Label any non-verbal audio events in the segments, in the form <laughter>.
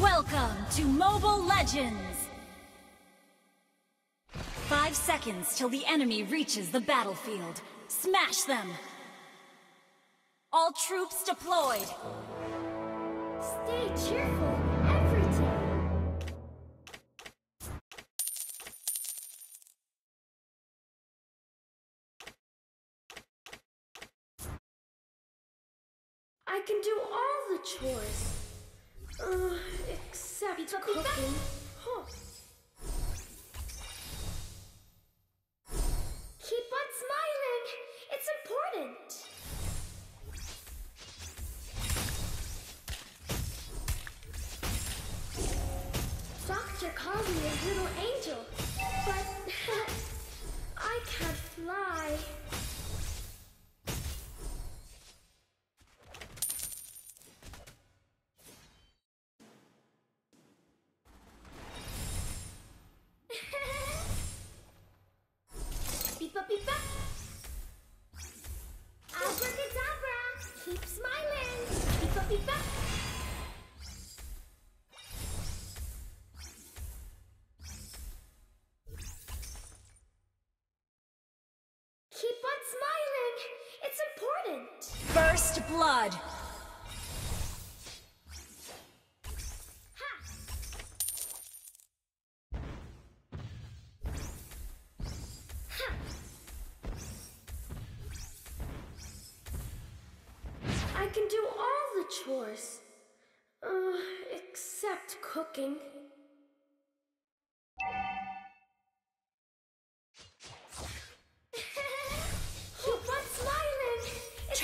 Welcome to Mobile Legends! Five seconds till the enemy reaches the battlefield. Smash them! All troops deployed! Stay cheerful every day. I can do all the chores. Uh, except cooking. Huh. Keep on smiling. It's important. Doctor calls me his little angel, but <laughs> I can't fly.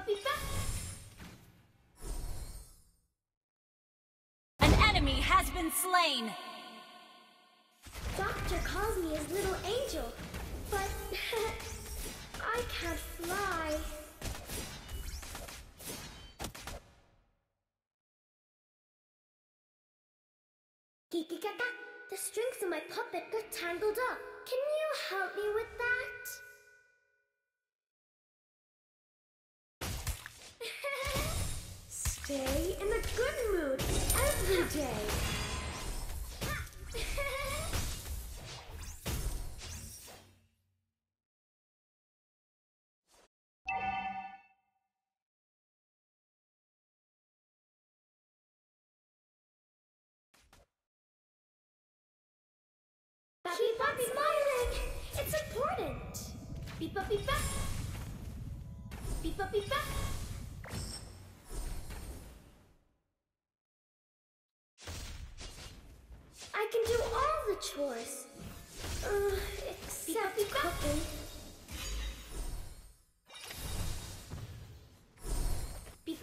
Beepa. An enemy has been slain! Doctor calls me his little angel, but <laughs> I can't fly. Gaga, the strings of my puppet got tangled up. Can you help me with that? Stay in a good mood every day. Keep on smiling. It's important. Beepa beepa. Beepa beepa. I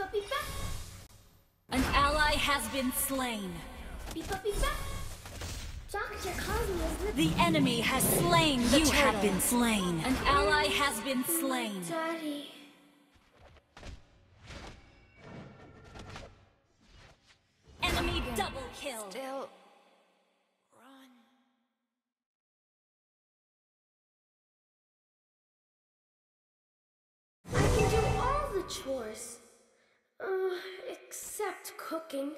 Beepa beepa. An ally has been slain. Beepa beepa. Doctor calls me his The enemy has slain the You turtle. have been slain. An ally has been slain. daddy. Enemy double kill. Still run. I can do all the chores. Uh, except cooking.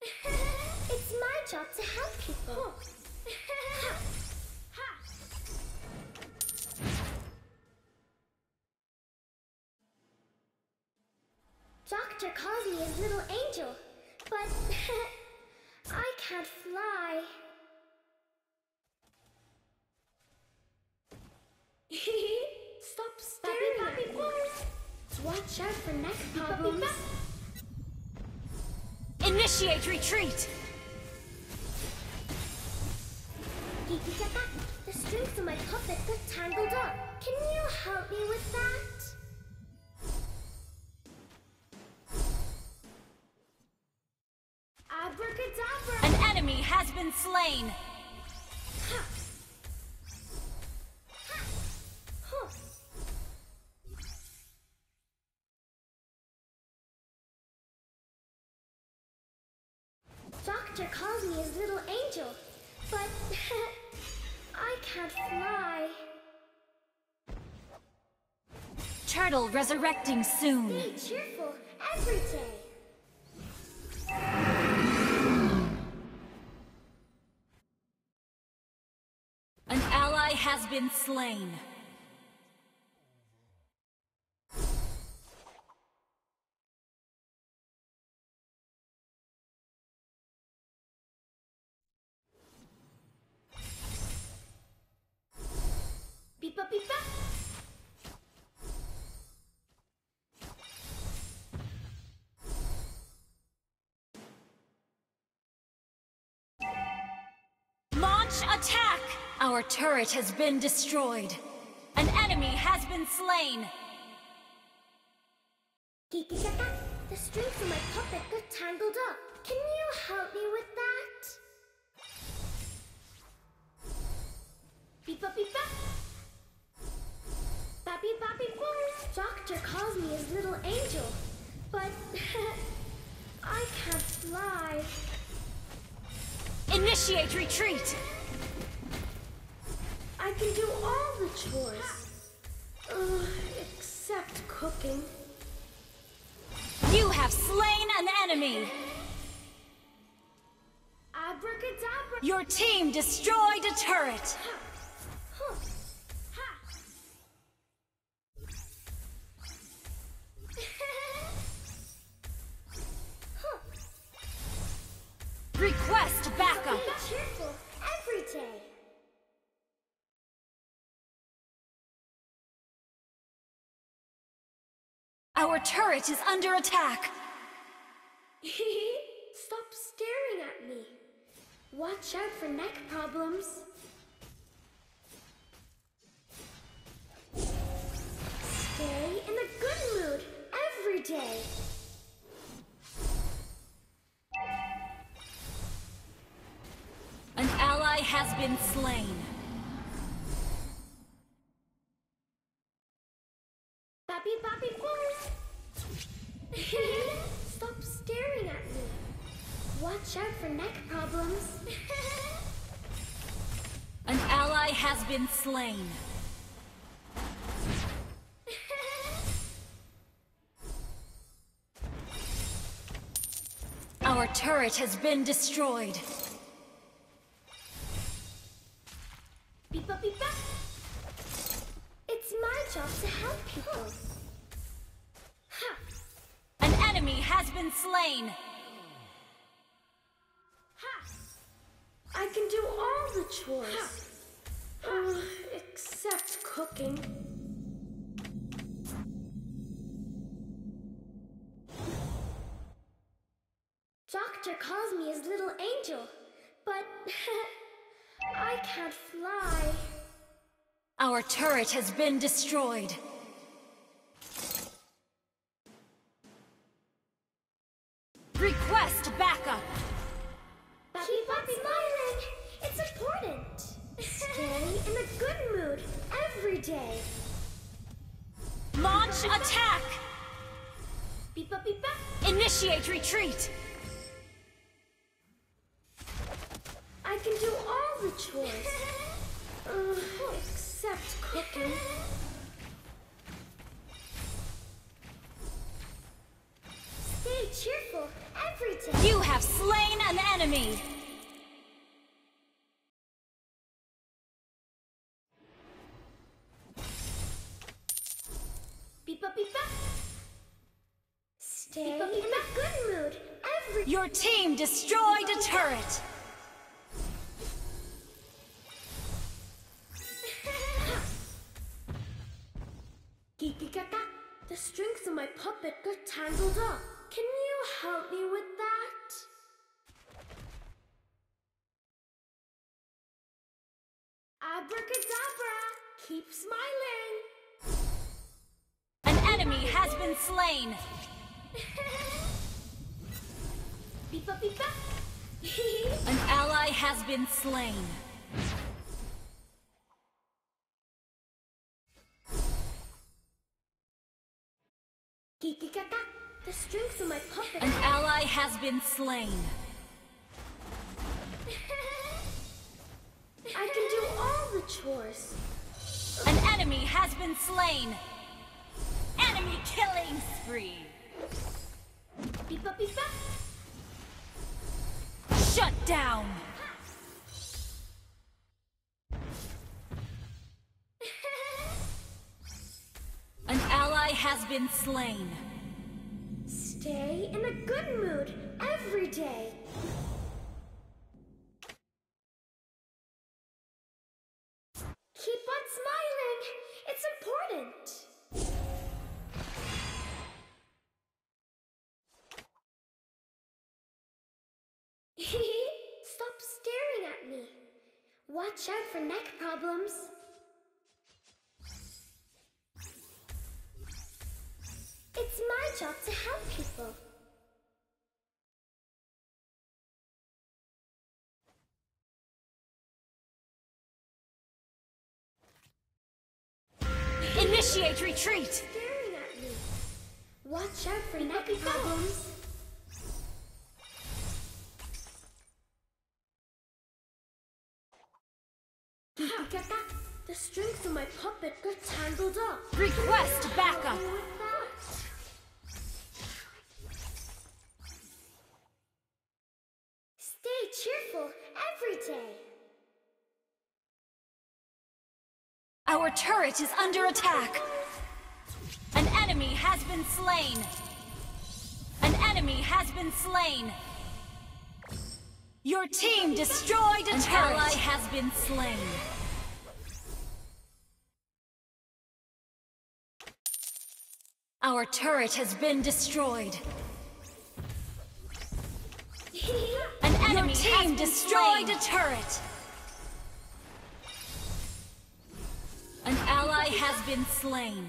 <laughs> it's my job to help people. <laughs> his little angel, but <laughs> I can't fly. <laughs> Stop staring at me. Watch out for neck problems. Initiate retreat! The strings of my puppet got tangled up. Can you help me with that? Been slain! Ha! Ha! Huh. Doctor calls me his little angel, but <laughs> I can't fly. Turtle resurrecting soon. Be cheerful every day. An ally has been slain. Our turret has been destroyed. An enemy has been slain. Kikikaka, the strings of my puppet got tangled up. Can you help me with that? Beep up, beep up. Bappy bappy boom. Doctor calls me his little angel, but <laughs> I can't fly. Initiate retreat! Can do all the chores. Except cooking. You have slain an enemy! Abracadabra. Your team destroyed a turret! Our turret is under attack! <laughs> Stop staring at me. Watch out for neck problems. Stay in a good mood every day. An ally has been slain. Watch out for neck problems. <laughs> An ally has been slain. <laughs> Our turret has been destroyed. Beep up, beep up. It's my job to help people. Ha! An enemy has been slain. Chores. <sighs> Except cooking. Doctor calls me his little angel, but <laughs> I can't fly. Our turret has been destroyed. Day. Launch attack! Beep up, beep up. Initiate retreat! I can do all the chores. Ugh, <laughs> uh, except cooking. Stay cheerful every day. You have slain an enemy! Your team destroyed a turret! Kikikaka, the strings of my puppet got tangled up. Can you help me with that? Abracadabra, keep smiling. An enemy has been slain! <laughs> <laughs> An ally has been slain. The strings of my puppet. An ally has been slain. <laughs> I can do all the chores. An enemy has been slain. Enemy killing spree. Beepa beepa. Shut down. <laughs> An ally has been slain. Stay in a good mood every day. Watch out for neck problems. It's my job to help people. Initiate retreat. Staring at me. Watch out for neck problems. The strings of my puppet got tangled up. Request backup. Stay cheerful every day. Our turret is under attack. An enemy has been slain. An enemy has been slain. Your team destroyed a An turret. ally has been slain. Our turret has been destroyed. An enemy Your team destroyed a turret. An ally has been slain.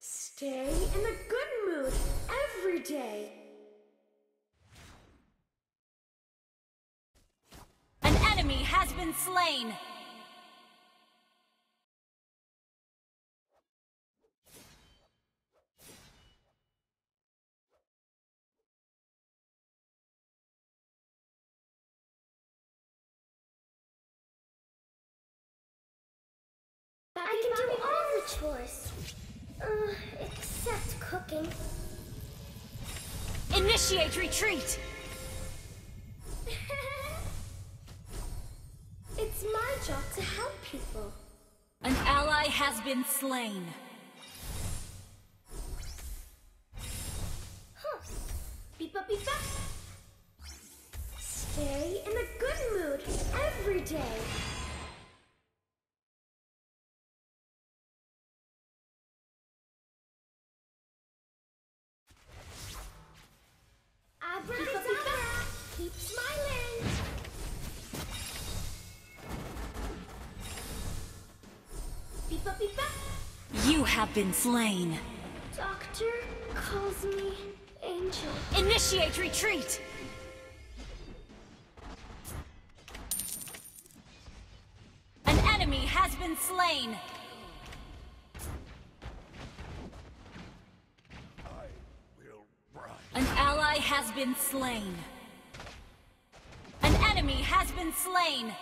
Stay in a good mood every day. An enemy has been slain. Chores. Uh, except cooking. Initiate retreat. <laughs> it's my job to help people. An ally has been slain. Huh. Beepa beepa. Stay in a good mood every day. Have been slain. Doctor calls me Angel. Initiate retreat. An enemy has been slain. An ally has been slain. An enemy has been slain.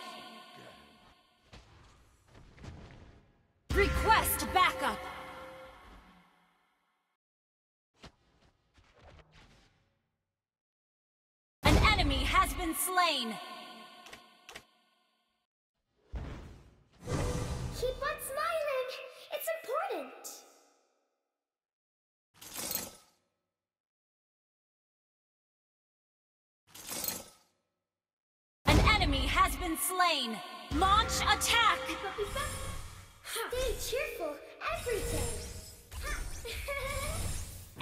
Request backup. been slain. Keep on smiling. It's important. An enemy has been slain. Launch attack. Stay cheerful every day.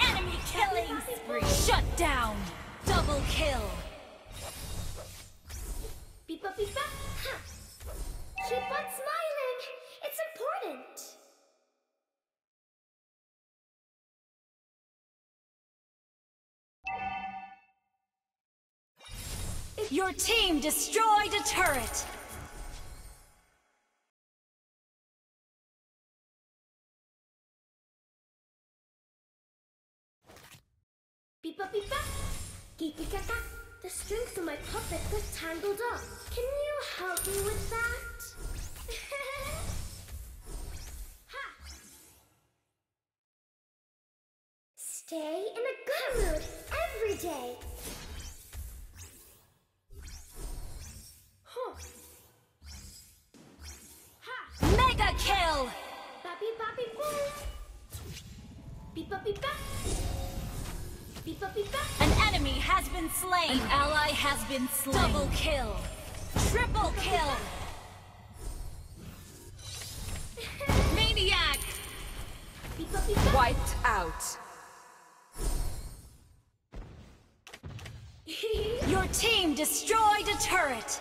enemy killing spree. Shut down. Double kill. Keep on smiling. It's important. Your team destroyed a turret. Up. Geeky gaga. The strings of my puppet got tangled up. Can you help me with that? <laughs> ha. Stay in a good mood every day. Huh. Ha. Mega kill. Bappy bappy boo. Beep beep. Beep up, beep up. An enemy has been slain. An ally has been slain. Double kill. Triple kill. <laughs> Maniac. Wiped out. <laughs> Your team destroyed a turret.